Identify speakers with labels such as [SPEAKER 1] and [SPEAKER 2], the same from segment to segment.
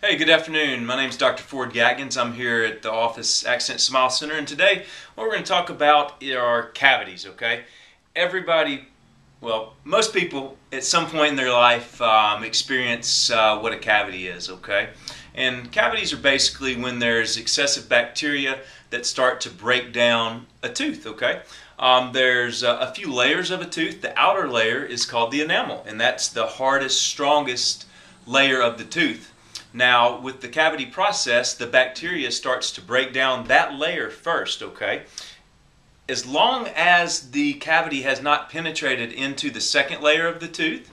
[SPEAKER 1] Hey, good afternoon. My name is Dr. Ford Gatgens. I'm here at the office Accent Smile Center, and today what we're going to talk about are cavities, okay? Everybody, well, most people at some point in their life um, experience uh, what a cavity is, okay? And cavities are basically when there's excessive bacteria that start to break down a tooth, okay? Um, there's a, a few layers of a tooth. The outer layer is called the enamel, and that's the hardest, strongest layer of the tooth. Now, with the cavity process, the bacteria starts to break down that layer first, okay? As long as the cavity has not penetrated into the second layer of the tooth,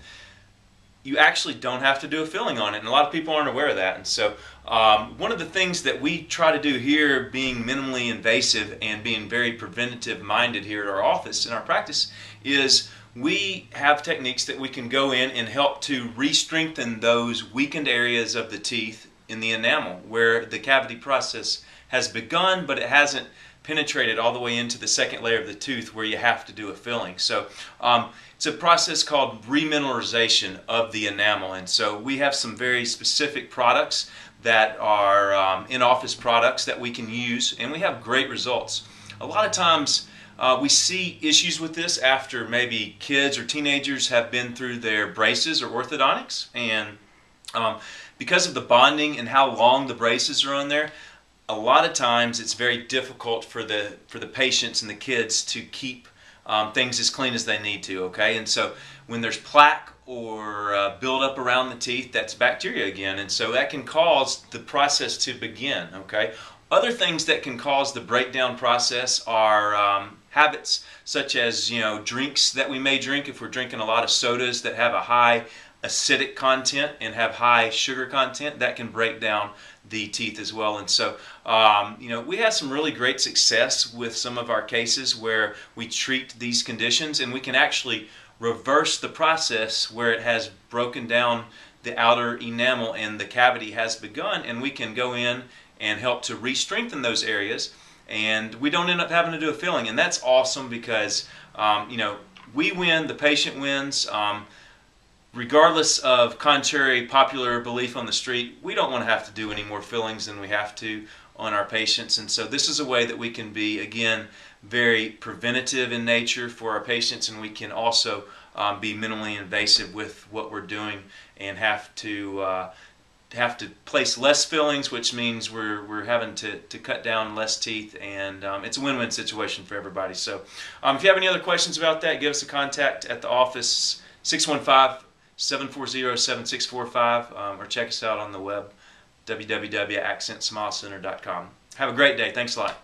[SPEAKER 1] you actually don't have to do a filling on it. And a lot of people aren't aware of that. And so, um, one of the things that we try to do here, being minimally invasive and being very preventative minded here at our office in our practice, is we have techniques that we can go in and help to re-strengthen those weakened areas of the teeth in the enamel where the cavity process has begun but it hasn't penetrated all the way into the second layer of the tooth where you have to do a filling. So um, it's a process called remineralization of the enamel and so we have some very specific products that are um, in-office products that we can use and we have great results. A lot of times uh, we see issues with this after maybe kids or teenagers have been through their braces or orthodontics, and um, because of the bonding and how long the braces are on there, a lot of times it's very difficult for the for the patients and the kids to keep um, things as clean as they need to. Okay, and so when there's plaque or uh, buildup around the teeth, that's bacteria again, and so that can cause the process to begin. Okay, other things that can cause the breakdown process are um, habits such as you know drinks that we may drink. If we're drinking a lot of sodas that have a high acidic content and have high sugar content that can break down the teeth as well. And so um, you know we have some really great success with some of our cases where we treat these conditions and we can actually reverse the process where it has broken down the outer enamel and the cavity has begun and we can go in and help to re-strengthen those areas. And we don't end up having to do a filling. And that's awesome because um, you know we win the patient wins. Um, regardless of contrary popular belief on the street we don't want to have to do any more fillings than we have to on our patients. And so this is a way that we can be again very preventative in nature for our patients. And we can also um, be minimally invasive with what we're doing and have to uh, have to place less fillings, which means we're, we're having to, to cut down less teeth, and um, it's a win-win situation for everybody. So um, if you have any other questions about that, give us a contact at the office, 615-740-7645, um, or check us out on the web, www.accentsmilecenter.com. Have a great day. Thanks a lot.